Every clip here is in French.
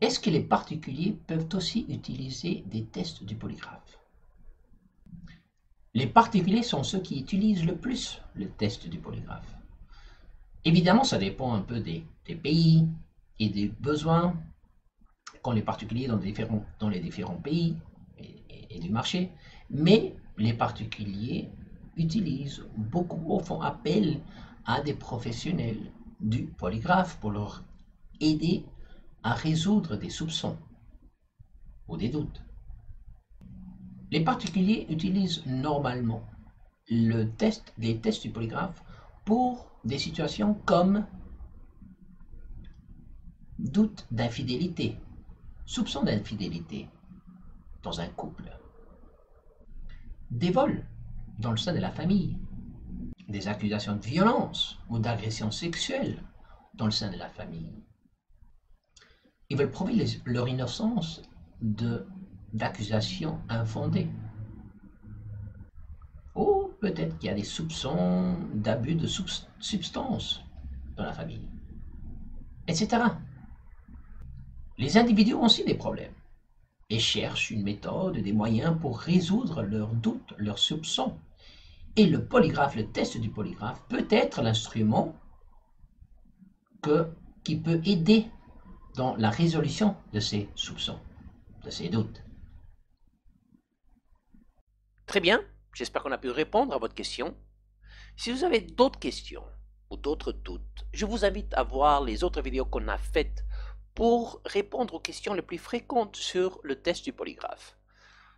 Est-ce que les particuliers peuvent aussi utiliser des tests du polygraphe? Les particuliers sont ceux qui utilisent le plus le test du polygraphe. Évidemment, ça dépend un peu des, pays et des besoins qu'ont les particuliers dans, les différents pays et, du marché, mais les particuliers utilisent beaucoup, font appel à des professionnels du polygraphe pour leur aider à résoudre des soupçons ou des doutes. Les particuliers utilisent normalement le test, les tests du polygraphe pour des situations comme doute d'infidélité, soupçon d'infidélité dans un couple, des vols dans le sein de la famille, des accusations de violence ou d'agression sexuelle dans le sein de la famille. Ils veulent prouver leur innocence d'accusations infondées. Ou peut-être qu'il y a des soupçons d'abus de substances dans la famille, etc. Les individus ont aussi des problèmes et cherchent une méthode, des moyens pour résoudre leurs doutes, leurs soupçons. Et le polygraphe, le test du polygraphe, peut être l'instrument qui peut aider dans la résolution de ces soupçons, de ces doutes. Très bien, j'espère qu'on a pu répondre à votre question. Si vous avez d'autres questions ou d'autres doutes, je vous invite à voir les autres vidéos qu'on a faites pour répondre aux questions les plus fréquentes sur le test du polygraphe.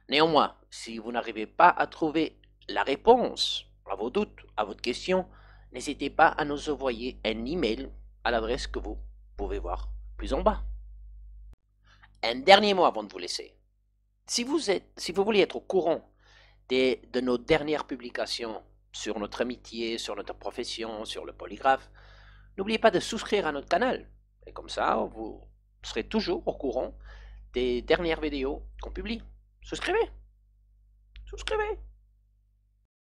Néanmoins, si vous n'arrivez pas à trouver la réponse à vos doutes, à votre question, n'hésitez pas à nous envoyer un email à l'adresse que vous pouvez voir en bas. Un dernier mot avant de vous laisser. Si vous, voulez être au courant des, de nos dernières publications sur notre amitié, sur notre profession, sur le polygraphe, n'oubliez pas de souscrire à notre canal. Et comme ça, vous serez toujours au courant des dernières vidéos qu'on publie. Souscrivez Souscrivez